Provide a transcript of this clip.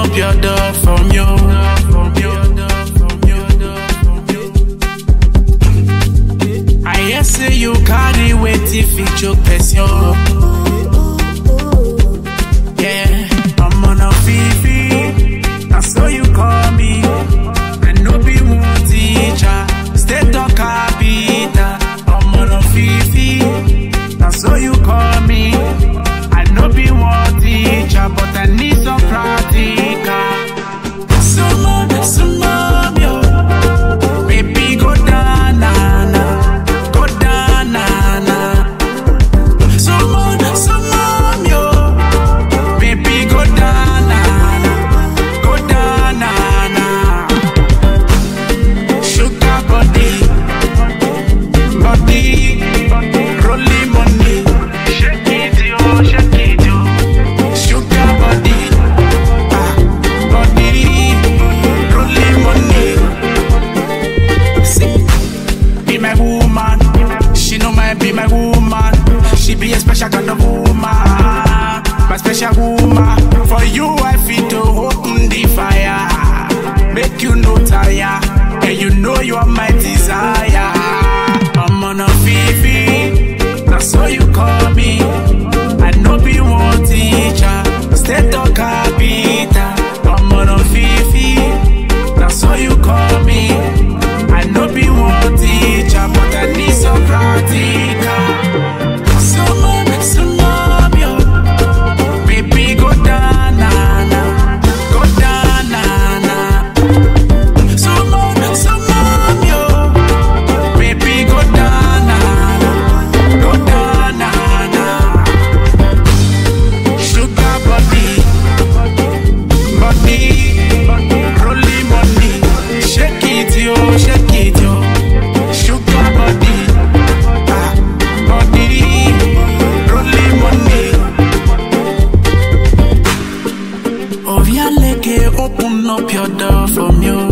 up your door from you. I hear say you carry weighty if you. make you no tire. And you know you are my desire. I'm on a fever. open up your door for me oh.